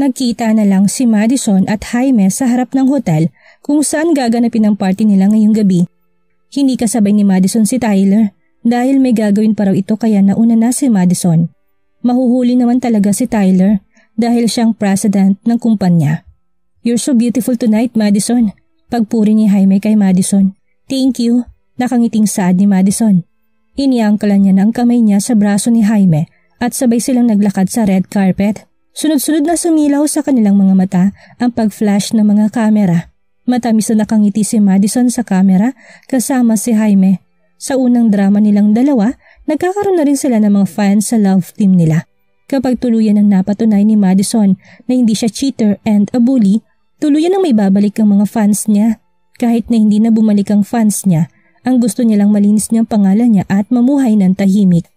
Nagkita na lang si Madison at Jaime sa harap ng hotel kung saan gaganapin ang party nila ngayong gabi. Hindi kasabay ni Madison si Tyler dahil may gagawin pa raw ito kaya nauna na si Madison. Mahuhuli naman talaga si Tyler dahil siyang president ng kumpanya. You're so beautiful tonight, Madison. Pagpuri ni Jaime kay Madison. Thank you. Nakangiting saad ni Madison. Iniangkalan niya ng kamay niya sa braso ni Jaime at sabay silang naglakad sa red carpet. Sunod-sunod na sumilaw sa kanilang mga mata ang pag-flash ng mga kamera. Matamis na nakangiti si Madison sa kamera kasama si Jaime. Sa unang drama nilang dalawa, nagkakaroon na rin sila ng mga fans sa love team nila. Kapag tuluyan ang napatunay ni Madison na hindi siya cheater and a bully, tuluyan ang may babalik ang mga fans niya. Kahit na hindi na bumalik ang fans niya, ang gusto niya lang malinis niyang pangalan niya at mamuhay ng tahimik.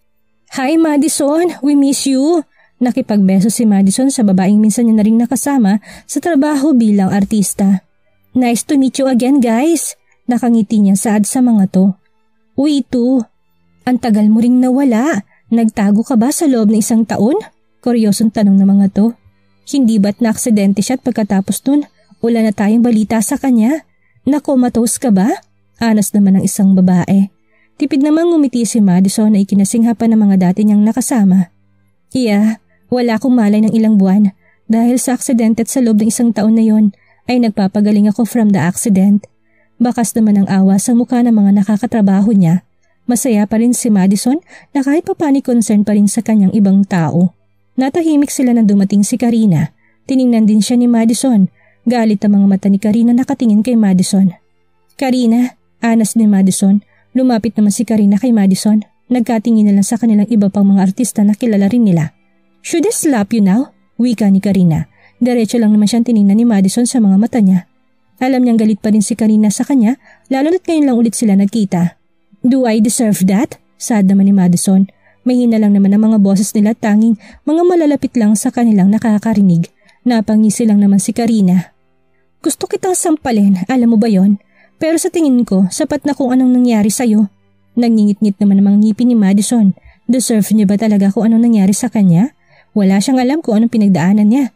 Hi Madison, we miss you! Nakipagbeso si Madison sa babaeng minsan niya na rin nakasama sa trabaho bilang artista. Nice to meet you again guys. Nakangiti niya saad sa mga to. Uy ito, ang tagal mo ring nawala. Nagtago ka ba sa loob ng isang taon? Kuryosong tanong ng mga to. Hindi ba't na-aksidente siya at pagkatapos nun, wala na tayong balita sa kanya? Nakomatos ka ba? Anas naman ng isang babae. Tipid namang ngumiti si Madison na ikinasingha pa ng mga dati niyang nakasama. Iya, wala akong malay ng ilang buwan dahil sa aksidente at sa loob ng isang taon na yon ay nagpapagaling ako from the accident. Bakas naman ang awa sa mukha ng mga nakakatrabaho niya. Masaya pa rin si Madison na kahit papani concern pa rin sa kanyang ibang tao. Natahimik sila nang dumating si Karina. Tiningnan din siya ni Madison. Galit ang mga mata ni Karina nakatingin kay Madison. Karina, anas ni Madison. Lumapit naman si Karina kay Madison. Nagkatingin na lang sa kanilang iba pang mga artista na kilala rin nila. Should I slap you now? Wika ni Karina. Diretso lang naman siyang tiningnan ni Madison sa mga mata niya. Alam niyang galit pa rin si Karina sa kanya, lalo na't ngayon lang ulit sila nagkita. Do I deserve that? Sad naman ni Madison. Mahina lang naman ang mga boses nila tanging mga malalapit lang sa kanilang nakakarinig. Napangisi lang naman si Karina. Gusto kitang sampalin, alam mo ba yon? Pero sa tingin ko, sapat na kung anong nangyari sa'yo. Nangingit-ngit naman ang mga ngipin ni Madison. Deserve niya ba talaga kung anong nangyari sa kanya? Wala siyang alam kung anong pinagdaanan niya.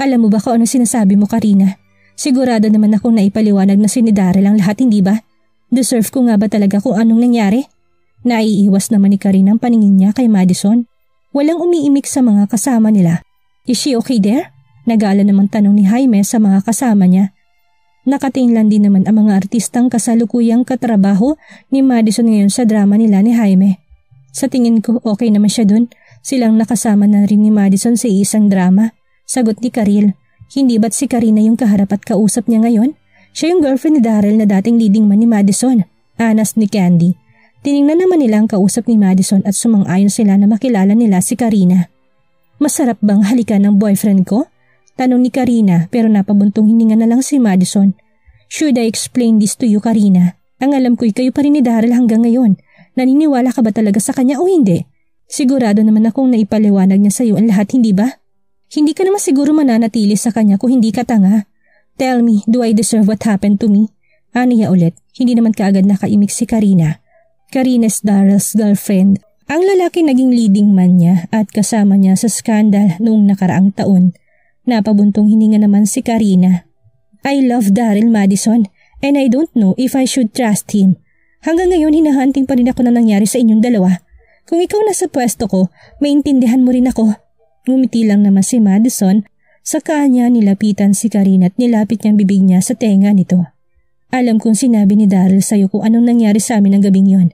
Alam mo ba kung anong sinasabi mo, Karina? Sigurado naman akong naipaliwanag na si Daryl ang lahat, hindi ba? Deserve ko nga ba talaga kung anong nangyari? Naiiwas naman ni Karina ang paningin niya kay Madison. Walang umiimik sa mga kasama nila. Is she okay there? Nagala naman tanong ni Jaime sa mga kasama niya. Nakatinglan din naman ang mga artistang kasalukuyang katrabaho ni Madison ngayon sa drama nila ni Jaime. Sa tingin ko okay naman siya dun Silang nakasama na rin ni Madison sa isang drama. Sagot ni Karil. Hindi ba't si Karina yung kaharap at kausap niya ngayon? Siya yung girlfriend ni Daryl na dating leading man ni Madison. Anas ni Candy. Tiningnan naman nila ang kausap ni Madison at sumang-ayon sila na makilala nila si Karina. Masarap bang halikan ng boyfriend ko? Tanong ni Karina pero napabuntong hininga na lang si Madison. Should I explain this to you, Karina? Ang alam ko'y kayo pa rin ni Daryl hanggang ngayon. Naniniwala ka ba talaga sa kanya o hindi? Sigurado naman akong naipaliwanag niya sa iyo ang lahat, hindi ba? Hindi ka naman siguro mananatili sa kanya kung hindi ka tanga. Tell me, do I deserve what happened to me? Aniya ulit, hindi naman kaagad nakaimik si Karina. Karina's Daryl's girlfriend. Ang lalaki naging leading man niya at kasama niya sa skandal noong nakaraang taon. Napabuntong hininga naman si Karina. I love Daryl Madison and I don't know if I should trust him. Hanggang ngayon hinahanting pa rin ako na nangyari sa inyong dalawa. Kung ikaw nasa pwesto ko, maintindihan mo rin ako. Ngumiti lang naman si Madison, sa kanya nilapitan si Karina at nilapit niyang bibig niya sa tenga nito. Alam kong sinabi ni Daryl sa'yo kung anong nangyari sa amin ng gabing yon.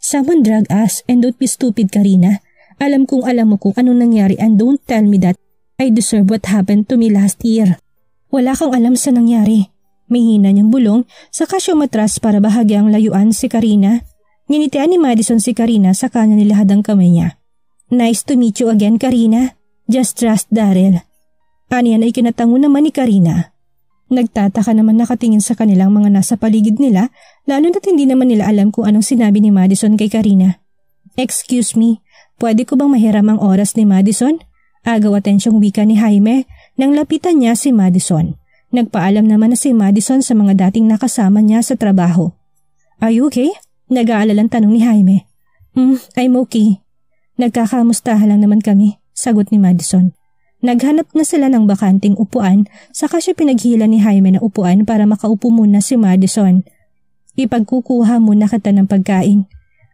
Someone drug us and don't be stupid Karina. Alam kong alam mo kung anong nangyari and don't tell me that I deserve what happened to me last year. Wala kang alam sa nangyari. May hina niyang bulong sa kasyo matras para bahagyang layuan si Karina Nginitian ni Madison si Karina sa kanya nilahad ang kamay niya. Nice to meet you again, Karina. Just trust Daryl. Aniyan ay kinatango naman ni Karina. Nagtataka naman nakatingin sa kanilang mga nasa paligid nila lalo na't hindi naman nila alam kung anong sinabi ni Madison kay Karina. Excuse me, pwede ko bang mahiram ang oras ni Madison? Agaw atensyong wika ni Jaime nang lapitan niya si Madison. Nagpaalam naman na si Madison sa mga dating nakasama niya sa trabaho. Are you okay? Nag-aalalang tanong ni Jaime. Hmm, I'm okay. Nagkakamustahan lang naman kami, sagot ni Madison. Naghanap na sila ng bakanting upuan saka siya pinaghila ni Jaime na upuan para makaupo muna si Madison. Ipagkukuha muna kita ng pagkain.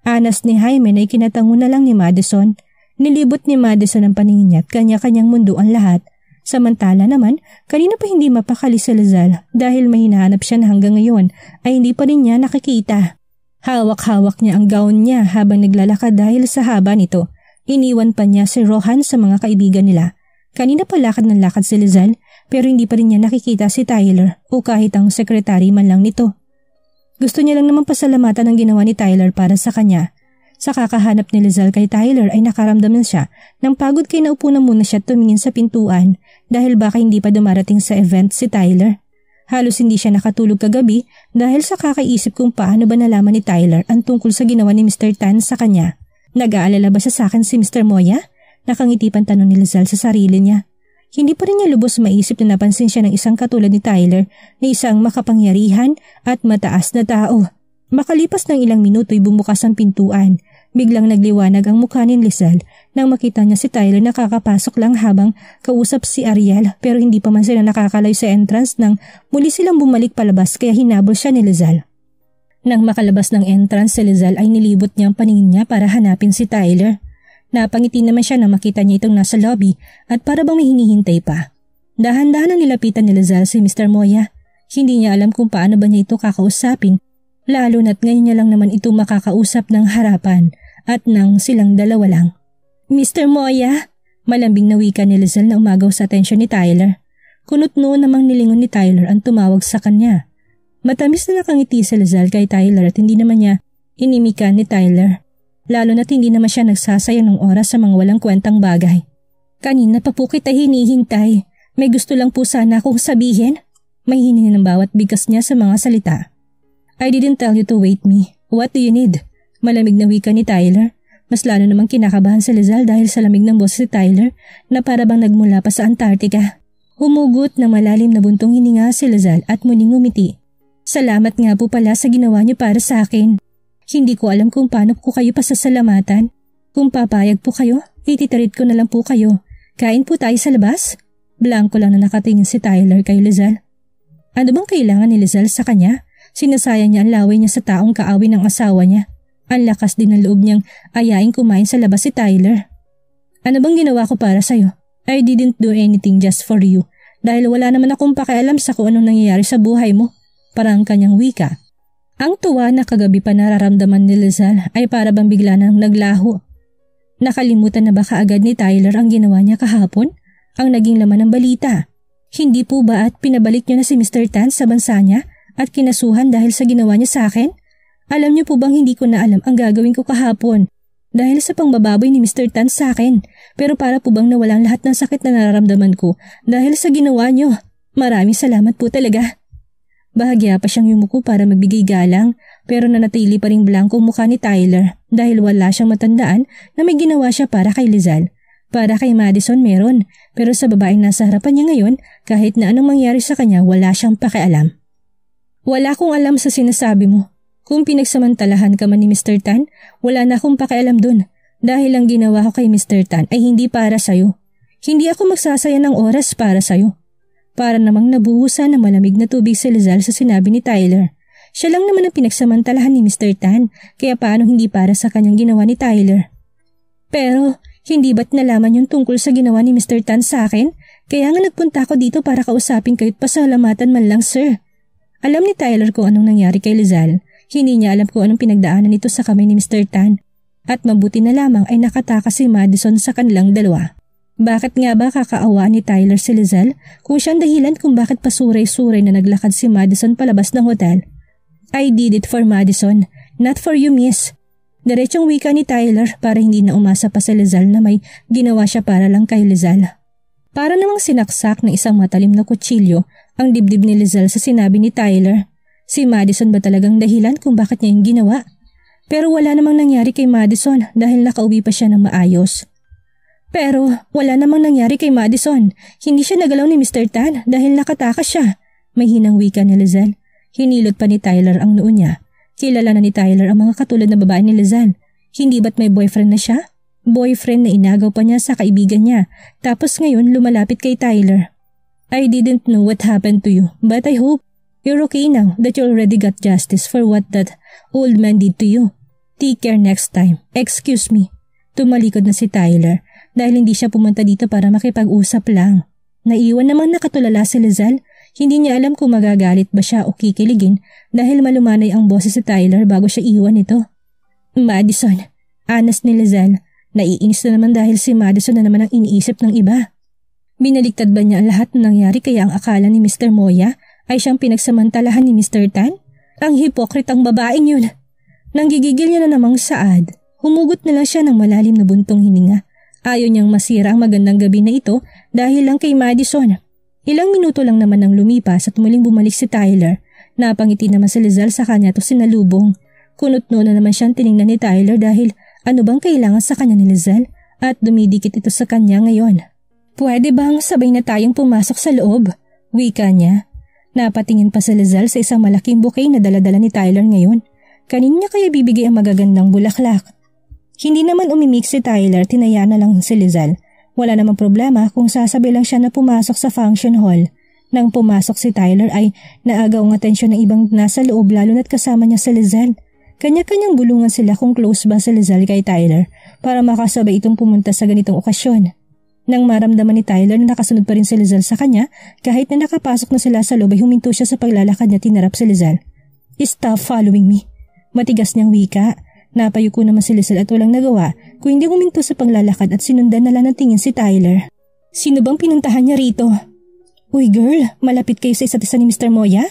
Anas ni Jaime na ikinatango na lang ni Madison. Nilibot ni Madison ang paningin niya at kanya-kanyang mundo ang lahat. Samantala naman, kanina pa hindi mapakali si Lazal dahil may hinahanap siya na hanggang ngayon ay hindi pa rin niya nakikita. Hawak-hawak niya ang gown niya habang naglalakad dahil sa haba nito. Iniwan pa niya si Rohan sa mga kaibigan nila. Kanina pa lakad ng lakad si Lizal pero hindi pa rin niya nakikita si Tyler o kahit ang sekretary man lang nito. Gusto niya lang naman pasalamatan ang ginawa ni Tyler para sa kanya. Sa kakahanap ni Lizal kay Tyler ay nakaramdam na siya nang pagod kay naupo na muna siya tumingin sa pintuan dahil baka hindi pa dumarating sa event si Tyler. Halos hindi siya nakatulog kagabi dahil sa kakaisip kung paano ba nalaman ni Tyler ang tungkol sa ginawa ni Mr. Tan sa kanya. Nag-aalala ba siya sa akin si Mr. Moya? Nakangitipan tanong ni Lizal sa sarili niya. Hindi pa rin niya lubos maisip na napansin siya ng isang katulad ni Tyler na isang makapangyarihan at mataas na tao. Makalipas ng ilang minuto ay bumukas ang pintuan. Biglang nagliwanag ang mukha ni Lizal nang makita niya si Tyler nakakapasok lang habang kausap si Ariel pero hindi pa man sila nakakalayo sa entrance nang muli silang bumalik palabas kaya hinabol siya ni Lizal. Nang makalabas ng entrance si Lizal ay nilibot niya ang paningin niya para hanapin si Tyler. Napangiti naman siya na makita niya itong nasa lobby at para bang may hinihintay pa. Dahan-dahan ang nilapitan ni Lazal si Mr. Moya. Hindi niya alam kung paano ba niya ito kakausapin, lalo na't ngayon niya lang naman ito makakausap ng harapan at nang silang dalawa lang. Mr. Moya! Malambing na wika ni Lazal na umagaw sa atensyon ni Tyler. Kunot noon namang nilingon ni Tyler ang tumawag sa kanya. Matamis na nakangiti si Lazal kay Tyler at hindi naman niya inimika ni Tyler lalo na't hindi naman siya nagsasayang ng oras sa mga walang kwentang bagay. Kanina pa po kita hinihintay. May gusto lang po sana akong sabihin. May hiningi ng bawat bigas niya sa mga salita. I didn't tell you to wait me. What do you need? Malamig na wika ni Tyler. Mas lalo namang kinakabahan si Lizal dahil sa lamig ng boses si Tyler na para bang nagmula pa sa Antarctica. Humugot ng malalim na buntong hininga si Lizal at muling umiti. Salamat nga po pala sa ginawa niyo para sa akin. Hindi ko alam kung paano ko kayo pasasalamatan. Kung papayag po kayo, ititarit ko na lang po kayo. Kain po tayo sa labas? Blanco lang na nakatingin si Tyler kay Lizal. Ano bang kailangan ni Lizal sa kanya? Sinasayang niya ang laway niya sa taong kaawin ng asawa niya. Ang lakas din ng loob niyang ayaing kumain sa labas si Tyler. Ano bang ginawa ko para sa'yo? I didn't do anything just for you dahil wala naman akong pakialam sa kung anong nangyayari sa buhay mo. Parang kanyang wika. Ang tuwa na kagabi pa nararamdaman ni Lizal ay para bang bigla nang naglaho. Nakalimutan na ba kaagad ni Tyler ang ginawa niya kahapon? Ang naging laman ng balita. Hindi po ba at pinabalik niyo na si Mr. Tan sa bansa niya at kinasuhan dahil sa ginawa niya sa akin? Alam niyo po bang hindi ko na alam ang gagawin ko kahapon? Dahil sa pangbababoy ni Mr. Tan sa akin. Pero para po bang nawalan lahat ng sakit na nararamdaman ko dahil sa ginawa niyo? Maraming salamat po talaga. Bahagya pa siyang yumuko para magbigay galang pero nanatili pa ring blanco mukha ni Tyler dahil wala siyang matandaan na may ginawa siya para kay Lizal. Para kay Madison meron pero sa babaeng nasa harapan niya ngayon kahit na anong mangyari sa kanya wala siyang pakialam. Wala akong alam sa sinasabi mo. Kung pinagsamantalahan ka man ni Mr. Tan, wala na akong pakialam dun dahil ang ginawa ko kay Mr. Tan ay hindi para sa'yo. Hindi ako magsasaya ng oras para sa'yo. Para namang nabuhusan ng malamig na tubig si Lizal sa sinabi ni Tyler. Siya lang naman ang pinagsamantalahan ni Mr. Tan, kaya paano hindi para sa kanyang ginawa ni Tyler? Pero, hindi ba't nalaman yung tungkol sa ginawa ni Mr. Tan sa akin? Kaya nga nagpunta ako dito para kausapin kayo't pasalamatan man lang, sir. Alam ni Tyler kung anong nangyari kay Lizal. Hindi niya alam kung anong pinagdaanan nito sa kamay ni Mr. Tan. At mabuti na lamang ay nakatakas si Madison sa kanilang dalawa. Bakit nga ba kakaawa ni Tyler si Lizelle kung siyang dahilan kung bakit pasuray-suray na naglakad si Madison palabas ng hotel? I did it for Madison, not for you miss. Diretsong wika ni Tyler para hindi na umasa pa si Lizelle na may ginawa siya para lang kay Lizelle. Para namang sinaksak ng isang matalim na kutsilyo ang dibdib ni Lizelle sa sinabi ni Tyler. Si Madison ba talagang dahilan kung bakit niya yung ginawa? Pero wala namang nangyari kay Madison dahil nakauwi pa siya ng maayos. Pero wala namang nangyari kay Madison. Hindi siya nagalaw ni Mr. Tan dahil nakatakas siya. May hinang wika ni Lizelle. Hinilot pa ni Tyler ang noo niya. Kilala na ni Tyler ang mga katulad na babae ni Lizelle. Hindi ba't may boyfriend na siya? Boyfriend na inagaw pa niya sa kaibigan niya, tapos ngayon lumalapit kay Tyler. I didn't know what happened to you, but I hope you're okay now that you already got justice for what that old man did to you. Take care next time. Excuse me. Tumalikod na si Tyler dahil hindi siya pumunta dito para makipag-usap lang. Naiwan namang nakatulala si Lizelle. Hindi niya alam kung magagalit ba siya o kikiligin dahil malumanay ang boses si Tyler bago siya iwan ito. Madison, anas ni Lizelle, naiinis na naman dahil si Madison na naman ang iniisip ng iba. Binaliktad ba niya ang lahat ng nangyari kaya ang akala ni Mr. Moya ay siyang pinagsamantalahan ni Mr. Tan? Ang hipokritang babaeng yun. Nanggigigil niya na namang saad. Humugot na lang siya ng malalim na buntong hininga. Ayaw niyang masira ang magandang gabi na ito dahil lang kay Madison. Ilang minuto lang naman nang lumipas at muling bumalik si Tyler. Napangiti naman si Lizelle sa kanya to sinalubong. Kunot-no na naman siyang tiningnan ni Tyler dahil ano bang kailangan sa kanya ni Lizelle at dumidikit ito sa kanya ngayon. Pwede bang sabay na tayong pumasok sa loob? Wika niya. Napatingin pa si Lizelle sa isang malaking bouquet na daladala ni Tyler ngayon. Kanin niya kaya bibigay ang magagandang bulaklak? Hindi naman umimik si Tyler, tinaya na lang si Lizelle wala namang problema kung sasabi lang siya na pumasok sa function hall. Nang pumasok si Tyler ay naagaw ang atensyon ng ibang nasa loob lalo na't kasama niya si Lizelle. Kanya-kanyang bulungan sila kung close ba si Lizelle kay Tyler para makasabay itong pumunta sa ganitong okasyon. Nang maramdaman ni Tyler na nakasunod pa rin si Lizelle sa kanya, kahit na nakapasok na sila sa loob ay huminto siya sa paglalakad niya tinarap si Lizelle. Stop following me. Matigas niyang wika Napayuko naman si Lizelle at walang nagawa kung hindi huminto sa paglalakad at sinundan na lang ng tingin si Tyler. Sino bang pinuntahan niya rito? Uy girl, malapit kayo sa isa't isa ni Mr. Moya?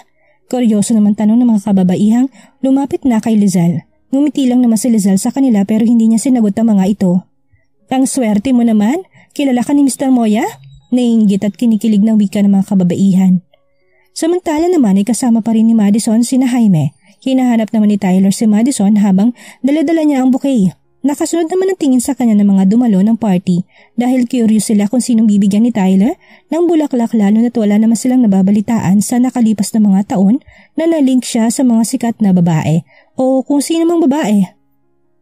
Kuryoso naman tanong ng mga kababaihang lumapit na kay Lizelle. Ngumiti lang naman si Lizelle sa kanila pero hindi niya sinagot ang mga ito. Ang swerte mo naman, kilala ka ni Mr. Moya? Nainggit at kinikilig ng wika ng mga kababaihan. Samantala naman ay kasama pa rin ni Madison si Jaime Hinahanap naman ni Tyler si Madison habang daladala niya ang bouquet. Nakasunod naman ang tingin sa kanya ng mga dumalo ng party dahil curious sila kung sinong bibigyan ni Tyler ng bulaklak lalo na't wala naman silang nababalitaan sa nakalipas na mga taon na nalink siya sa mga sikat na babae o kung sino mang babae.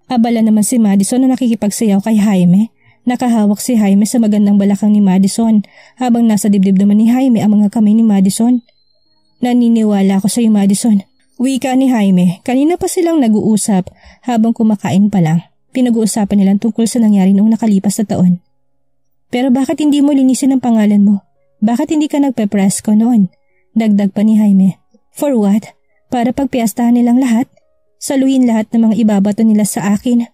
Abala naman si Madison na nakikipagsayaw kay Jaime. Nakahawak si Jaime sa magandang balakang ni Madison habang nasa dibdib naman ni Jaime ang mga kamay ni Madison. Naniniwala ako sa iyo Madison Wika ni Jaime, kanina pa silang nag-uusap habang kumakain pa lang. Pinag-uusapan nilang tungkol sa nangyari noong nakalipas na taon. Pero bakit hindi mo linisin ang pangalan mo? Bakit hindi ka nagpe-press ko noon? Dagdag pa ni Jaime. For what? Para pagpiyastahan nilang lahat? Saluhin lahat ng mga ibabato nila sa akin.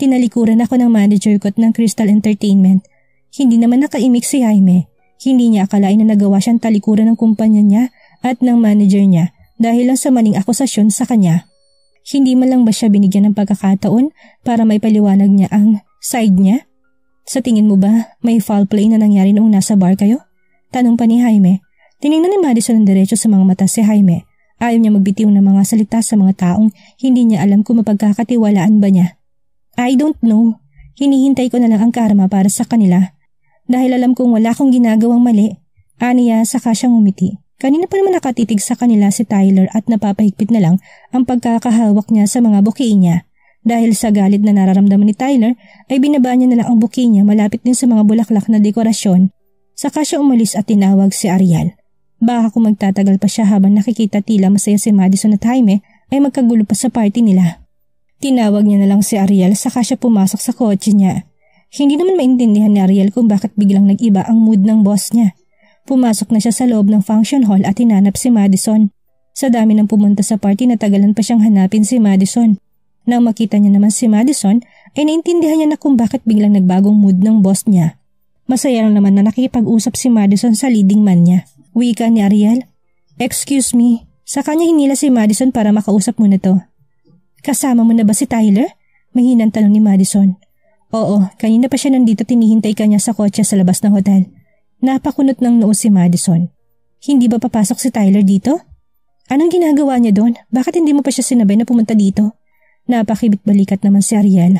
Tinalikuran ako ng manager ko ng Crystal Entertainment. Hindi naman nakaimik si Jaime. Hindi niya akalain na nagawa siyang talikuran ng kumpanya niya at ng manager niya dahil lang sa maling akusasyon sa kanya. Hindi man lang ba siya binigyan ng pagkakataon para may paliwanag niya ang side niya? Sa tingin mo ba may foul play na nangyari noong nasa bar kayo? Tanong pa ni Jaime. Tiningnan ni Madison ng diretso sa mga mata si Jaime. Ayaw niya magbitiw ng mga salita sa mga taong hindi niya alam kung mapagkakatiwalaan ba niya. I don't know. Hinihintay ko na lang ang karma para sa kanila. Dahil alam kong wala akong ginagawang mali. Aniya saka siyang umiti. Kanina pa naman nakatitig sa kanila si Tyler at napapahigpit na lang ang pagkakahawak niya sa mga buki niya. Dahil sa galit na nararamdaman ni Tyler ay binaba niya na lang ang buki niya malapit din sa mga bulaklak na dekorasyon. Saka siya umalis at tinawag si Ariel. Baka kung magtatagal pa siya habang nakikita tila masaya si Madison at Jaime ay magkagulo pa sa party nila. Tinawag niya na lang si Ariel saka siya pumasok sa kotse niya. Hindi naman maintindihan ni Ariel kung bakit biglang nag-iba ang mood ng boss niya. Pumasok na siya sa loob ng function hall at hinanap si Madison. Sa dami ng pumunta sa party natagalan pa siyang hanapin si Madison. Nang makita niya naman si Madison ay naintindihan niya na kung bakit biglang nagbagong mood ng boss niya. Masaya lang naman na nakikipag-usap si Madison sa leading man niya. Wika ni Ariel. Excuse me, sa kanya hinila si Madison para makausap mo na to. Kasama mo na ba si Tyler? Mahinang tanong ni Madison. Oo, kanina pa siya nandito tinihintay kanya sa kotse sa labas ng hotel. Napakunot ng noo si Madison. Hindi ba papasok si Tyler dito? Anong ginagawa niya doon? Bakit hindi mo pa siya sinabay na pumunta dito? Napakibit balikat naman si Ariel.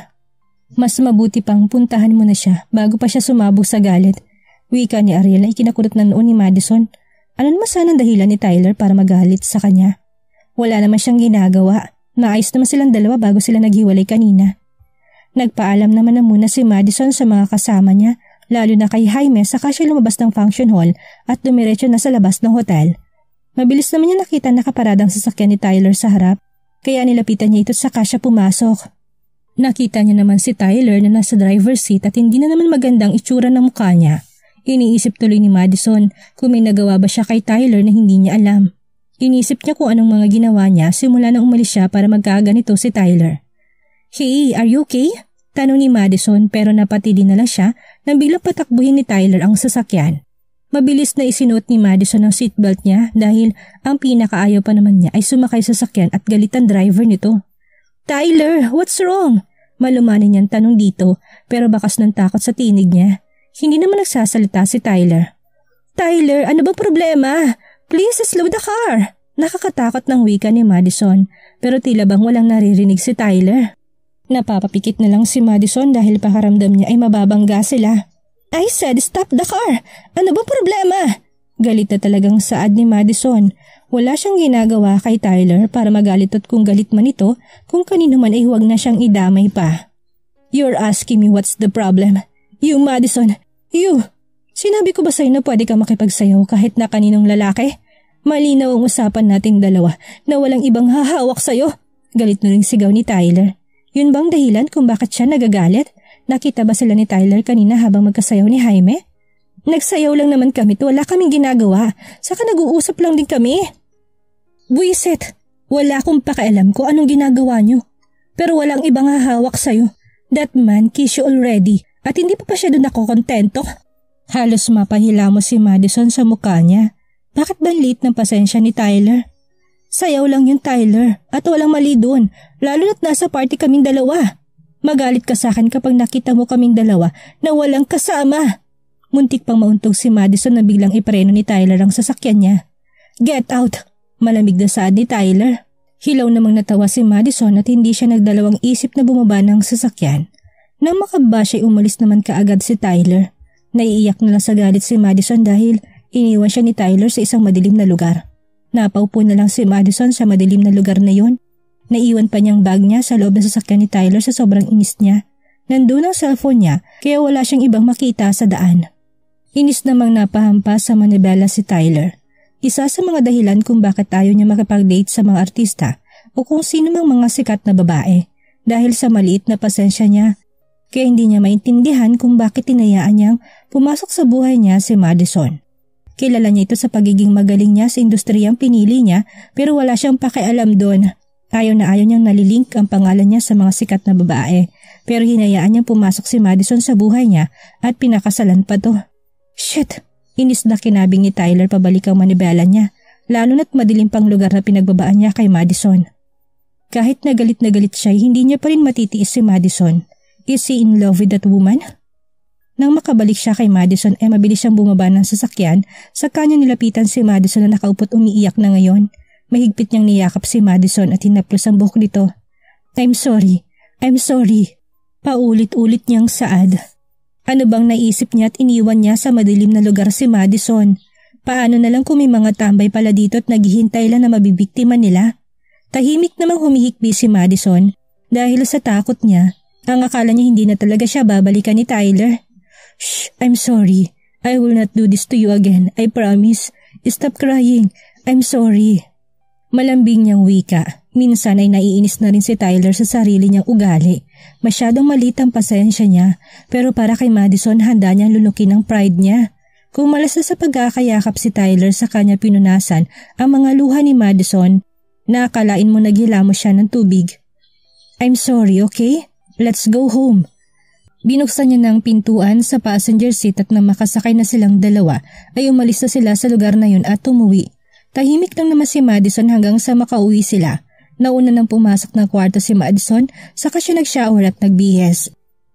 Mas mabuti pang puntahan mo na siya bago pa siya sumabog sa galit. Wika ni Ariel na ikinakunot ng noon ni Madison. Ano naman sana dahilan ni Tyler para magalit sa kanya? Wala naman siyang ginagawa. Naayos naman silang dalawa bago sila naghiwalay kanina. Nagpaalam naman na muna si Madison sa mga kasama niya, lalo na kay Jaime saka siya lumabas ng function hall at dumiretso na sa labas ng hotel. Mabilis naman niya nakita nakaparadang sasakyan ni Tyler sa harap, kaya nilapitan niya ito saka siya pumasok. Nakita niya naman si Tyler na nasa driver's seat at hindi na naman magandang itsura ng mukha niya. Iniisip tuloy ni Madison kung may nagawa ba siya kay Tyler na hindi niya alam. Inisip niya kung anong mga ginawa niya simula nang umalis siya para magkaganito si Tyler. Hey, are you okay? Tanong ni Madison pero napatili na lang siya nang biglang patakbuhin ni Tyler ang sasakyan. Mabilis na isinuot ni Madison ang seatbelt niya dahil ang pinakaayaw pa naman niya ay sumakay sa sakyan at galit ang driver nito. Tyler, what's wrong? Malumanin niyang tanong dito pero bakas ng takot sa tinig niya. Hindi naman nagsasalita si Tyler. Tyler, ano ba problema? Please slow the car. Nakakatakot ng wika ni Madison pero tila bang walang naririnig si Tyler. Napapapikit na lang si Madison dahil pakaramdam niya ay mababangga sila. I said stop the car! Ano bang problema? Galit na talagang saad ni Madison. Wala siyang ginagawa kay Tyler para magalit at kung galit man ito, kung kanino man ay huwag na siyang idamay pa. You're asking me what's the problem. You Madison, you! Sinabi ko ba sa'yo na pwede ka makipagsayaw kahit na kaninong lalaki? Malinaw ang usapan nating dalawa na walang ibang hahawak sa'yo. Galit na rin sigaw ni Tyler. Yun bang dahilan kung bakit siya nagagalit? Nakita ba sila ni Tyler kanina habang magkasayaw ni Jaime? Nagsayaw lang naman kami at wala kaming ginagawa. Saka nag-uusap lang din kami. Buisit, wala akong pakialam kung anong ginagawa niyo. Pero walang ibang hahawak sa'yo. That man kiss you already at hindi pa pa siya doon ako kontento. Halos mapahila mo si Madison sa mukha niya. Bakit ba late ng pasensya ni Tyler? Sayaw lang yung Tyler at walang mali doon, lalo na't nasa party kaming dalawa. Magalit ka sa akin kapag nakita mo kaming dalawa na walang kasama. Muntik pang mauntog si Madison na biglang ipreno ni Tyler ang sasakyan niya. Get out! Malamig na saad ni Tyler. Hilaw namang natawa si Madison at hindi siya nagdalawang isip na bumaba ng sasakyan. Nang makaba siya umalis naman kaagad si Tyler. Naiiyak na lang sa galit si Madison dahil iniwan siya ni Tyler sa isang madilim na lugar. Napaupo na lang si Madison sa madilim na lugar na yon. Naiwan pa niyang bag niya sa loob ng sasakyan ni Tyler sa sobrang inis niya. Nandun ang cellphone niya kaya wala siyang ibang makita sa daan. Inis namang napahampas sa manibela si Tyler. Isa sa mga dahilan kung bakit ayaw niya makapag-date sa mga artista o kung sino mang mga sikat na babae dahil sa maliit na pasensya niya kaya hindi niya maintindihan kung bakit tinayaan niyang pumasok sa buhay niya si Madison. Kilala niya ito sa pagiging magaling niya sa industriyang pinili niya pero wala siyang pakialam doon. Ayaw na ayaw niyang nalilink ang pangalan niya sa mga sikat na babae pero hinayaan niyang pumasok si Madison sa buhay niya at pinakasalan pa to. Shit! Inis na kinabing ni Tyler pabalik ang manibela niya lalo na't madilim pang lugar na pinagbabaan niya kay Madison. Kahit nagalit na galit siya, hindi niya pa rin matitiis si Madison. Is he in love with that woman? Nang makabalik siya kay Madison ay mabilis siyang bumaba ng sasakyan sa kanya nilapitan si Madison na nakaupot umiiyak na ngayon. Mahigpit niyang niyakap si Madison at hinaplos ang buhok nito. I'm sorry, I'm sorry. Paulit-ulit niyang saad. Ano bang naisip niya at iniwan niya sa madilim na lugar si Madison? Paano na lang kung may mga tambay pala dito at naghihintay lang na mabibiktima nila? Tahimik namang humihikbi si Madison dahil sa takot niya. Ang akala niya hindi na talaga siya babalikan ni Tyler. Shh, I'm sorry. I will not do this to you again. I promise. Stop crying. I'm sorry. Malambing niyang wika. Minsan ay naiinis na rin si Tyler sa sarili niyang ugali. Masyadong malit ang pasensya niya, pero para kay Madison handa niyang lulukin ang pride niya. Kung malas na sa pagkakayakap si Tyler sa kanya pinunasan ang mga luha ni Madison, nakakalain mo naghilamos siya ng tubig. I'm sorry, okay? Let's go home. Binuksan niya ng pintuan sa passenger seat at nang makasakay na silang dalawa ay umalis na sila sa lugar na yun at tumuwi. Tahimik lang naman si Madison hanggang sa makauwi sila. Nauna nang pumasok ng kwarto si Madison saka siya nag-shower at nagbihis.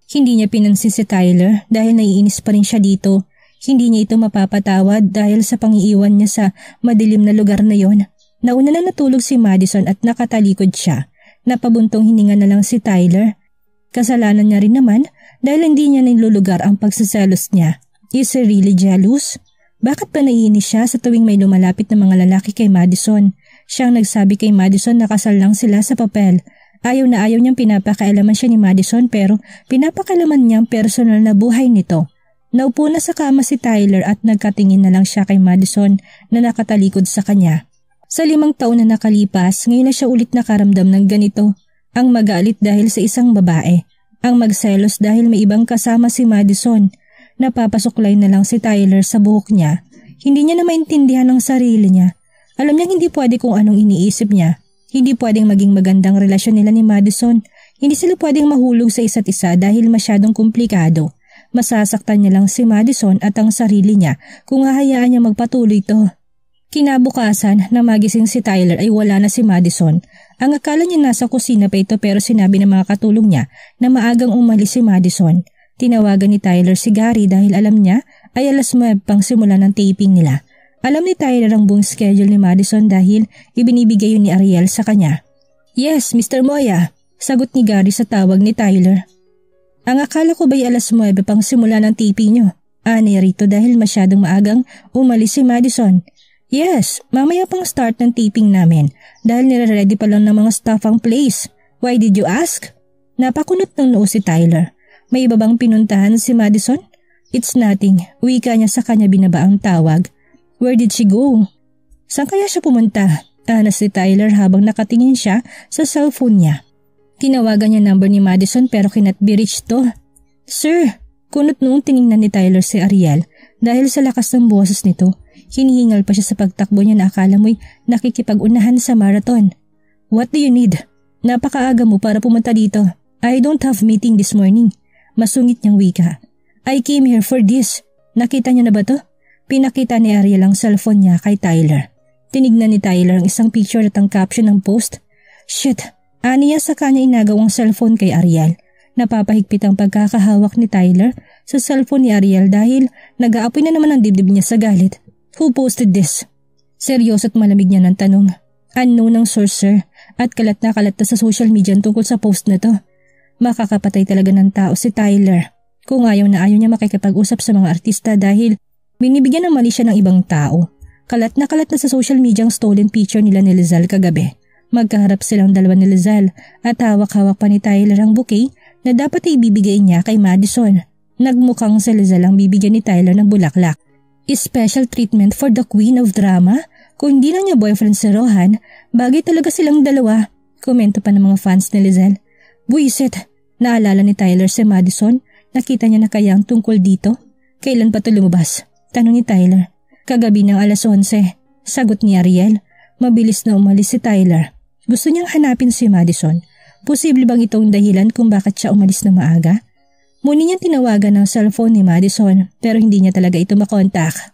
Hindi niya pinansin si Tyler dahil naiinis pa rin siya dito. Hindi niya ito mapapatawad dahil sa pangiiwan niya sa madilim na lugar na yon. Nauna na natulog si Madison at nakatalikod siya. Napabuntong hininga na lang si Tyler. Kasalanan niya rin naman dahil hindi niya nilulugar ang pagsaselos niya. Is he really jealous? Bakit ba naiinis siya sa tuwing may lumalapit na mga lalaki kay Madison? Siyang nagsabi kay Madison na kasal lang sila sa papel Ayaw na ayaw niyang pinapakailaman siya ni Madison pero pinapakailaman niyang personal na buhay nito. Naupo na sa kama si Tyler at nagkatingin na lang siya kay Madison na nakatalikod sa kanya. Sa limang taon na nakalipas, ngayon na siya ulit nakaramdam ng ganito. Ang magalit dahil sa isang babae. Ang magselos dahil may ibang kasama si Madison. Napapasuklay na lang si Tyler sa buhok niya. Hindi niya na maintindihan ang sarili niya. Alam niya hindi pwede kung anong iniisip niya. Hindi pwedeng maging magandang relasyon nila ni Madison. Hindi sila pwedeng mahulog sa isa't isa dahil masyadong komplikado. Masasaktan niya lang si Madison at ang sarili niya kung hahayaan niya magpatuloy ito. Kinabukasan na magising si Tyler ay wala na si Madison. Ang akala niya nasa kusina pa ito pero sinabi ng mga katulong niya na maagang umalis si Madison. Tinawagan ni Tyler si Gary dahil alam niya ay alas 9 pang simula ng taping nila. Alam ni Tyler ang buong schedule ni Madison dahil ibinibigay yun ni Ariel sa kanya. Yes, Mr. Moya, sagot ni Gary sa tawag ni Tyler. Ang akala ko ba'y alas 9 pang simula ng TV nyo? Ani rito dahil masyadong maagang umalis si Madison. Yes, mamaya pang start ng taping namin dahil nire-ready pa lang ng mga staff ang place. Why did you ask? Napakunot ng noo si Tyler. May iba bang pinuntahan si Madison? It's nothing. Wika niya sa kanya binaba ang tawag. Where did she go? Saan kaya siya pumunta? Anas si Tyler habang nakatingin siya sa cellphone niya. Tinawagan niya number ni Madison pero kinat be to. Sir, kunot noong tiningnan ni Tyler si Ariel dahil sa lakas ng boses nito. Hinihingal pa siya sa pagtakbo niya na akala mo'y nakikipag-unahan sa marathon. What do you need? Napakaaga mo para pumunta dito. I don't have meeting this morning. Masungit niyang wika. I came here for this. Nakita niyo na ba to? Pinakita ni Ariel ang cellphone niya kay Tyler. Tinignan ni Tyler ang isang picture at ang caption ng post. Shit, aniya sa kanya inagaw ang cellphone kay Ariel. Napapahigpit ang pagkakahawak ni Tyler sa cellphone ni Ariel dahil nag-aapoy na naman ang dibdib niya sa galit. Who posted this? Seryoso at malamig niya ng tanong. Unknown ang source sir at kalat na kalat sa social media tungkol sa post na to. Makakapatay talaga ng tao si Tyler. Kung ayaw na ayaw niya makikipag-usap sa mga artista dahil Binibigyan ng mali siya ng ibang tao. Kalat na kalat na sa social media ang stolen picture nila ni Lizal kagabi. Magkaharap silang dalawa ni Lizal at hawak-hawak pa ni Tyler ang bouquet na dapat ay ibibigay niya kay Madison. Nagmukhang si Lizal ang bibigyan ni Tyler ng bulaklak. Special treatment for the queen of drama? Kung hindi lang niya boyfriend si Rohan, bagay talaga silang dalawa. Komento pa ng mga fans ni Lizal. Buisit, naalala ni Tyler si Madison, nakita niya na kaya ang tungkol dito? Kailan pa ito lumabas? Tanong ni Tyler. Kagabi ng alas 11. Sagot ni Ariel. Mabilis na umalis si Tyler. Gusto niyang hanapin si Madison. Posible bang itong dahilan kung bakit siya umalis na maaga? Muni niyang tinawagan ng cellphone ni Madison pero hindi niya talaga ito makontak.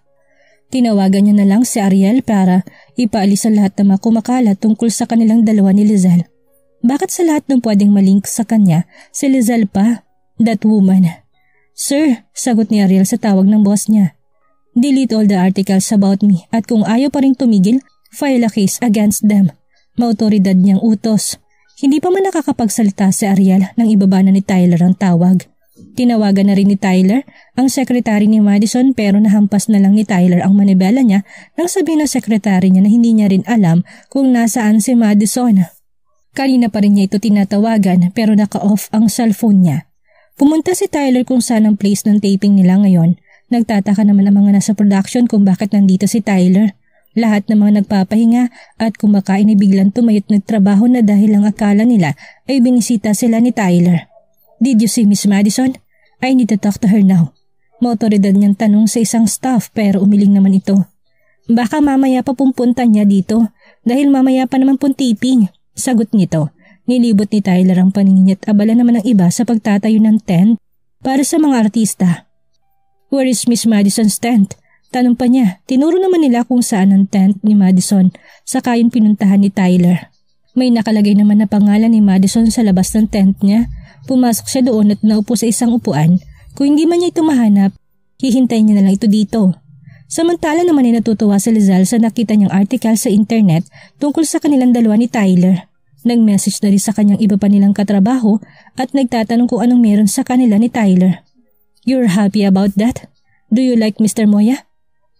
Tinawagan niya na lang si Ariel para ipaalis ang lahat ng mga tungkol sa kanilang dalawa ni Lizelle. Bakit sa lahat ng pwedeng malink sa kanya, si Lizelle pa? That woman. Sir, sagot ni Ariel sa tawag ng boss niya. Delete all the articles about me at kung ayaw pa rin tumigil, file a case against them. Mautoridad niyang utos. Hindi pa man nakakapagsalita si Ariel nang ibaba na ni Tyler ang tawag. Tinawagan na rin ni Tyler ang sekretary ni Madison pero nahampas na lang ni Tyler ang manibela niya nang sabihin ng sekretary niya na hindi niya rin alam kung nasaan si Madison. Kanina pa rin niya ito tinatawagan pero naka-off ang cellphone niya. Pumunta si Tyler kung saan ang place ng taping nila ngayon Nagtataka naman ang mga nasa production kung bakit nandito si Tyler. Lahat ng mga nagpapahinga at kumakain ay biglang tumayot nagtrabaho na dahil ang akala nila ay binisita sila ni Tyler. Did you see Miss Madison? I need to talk to her now. Motoridad niyang tanong sa isang staff pero umiling naman ito. Baka mamaya pa pumpunta niya dito dahil mamaya pa naman puntiping. Sagot nito. Nilibot ni Tyler ang paningin at abala naman ng iba sa pagtatayo ng tent para sa mga artista. Where is Miss Madison's tent? Tanong pa niya, tinuro naman nila kung saan ang tent ni Madison, saka yung pinuntahan ni Tyler. May nakalagay naman na pangalan ni Madison sa labas ng tent niya. Pumasok siya doon at naupo sa isang upuan. Kung hindi man niya ito mahanap, hihintayin niya na lang ito dito. Samantala naman ay natutuwa si Lizal sa nakita niyang article sa internet tungkol sa kanilang dalawa ni Tyler. Nag-message na rin sa kanyang iba pa nilang katrabaho at nagtatanong kung anong meron sa kanila ni Tyler. You're happy about that? Do you like Mr. Moya?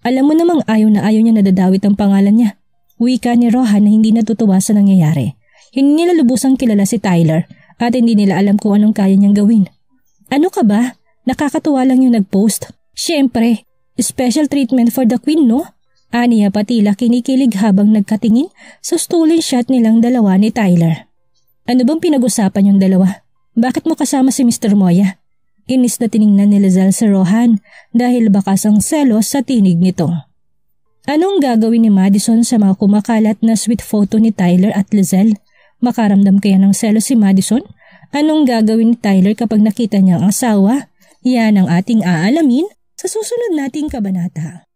Alam mo namang ayaw na ayaw niya nadadawit ang pangalan niya. Wika ni Rohan na hindi natutuwa sa nangyayari. Hindi nila lubusang kilala si Tyler at hindi nila alam kung anong kaya niyang gawin. Ano ka ba? Nakakatuwa lang yung nag-post. Siyempre, special treatment for the queen no? Aniya patila kinikilig habang nagkatingin sa stolen shot nilang dalawa ni Tyler. Ano bang pinag-usapan yung dalawa? Bakit mo kasama si Mr. Moya? Inis na tiningnan ni Lizelle sa Rohan dahil bakas ang selos sa tinig nito. Anong gagawin ni Madison sa mga kumakalat na sweet photo ni Tyler at Lizelle? Makaramdam kaya ng selos si Madison? Anong gagawin ni Tyler kapag nakita niya ang asawa? Yan ang ating aalamin sa susunod nating kabanata.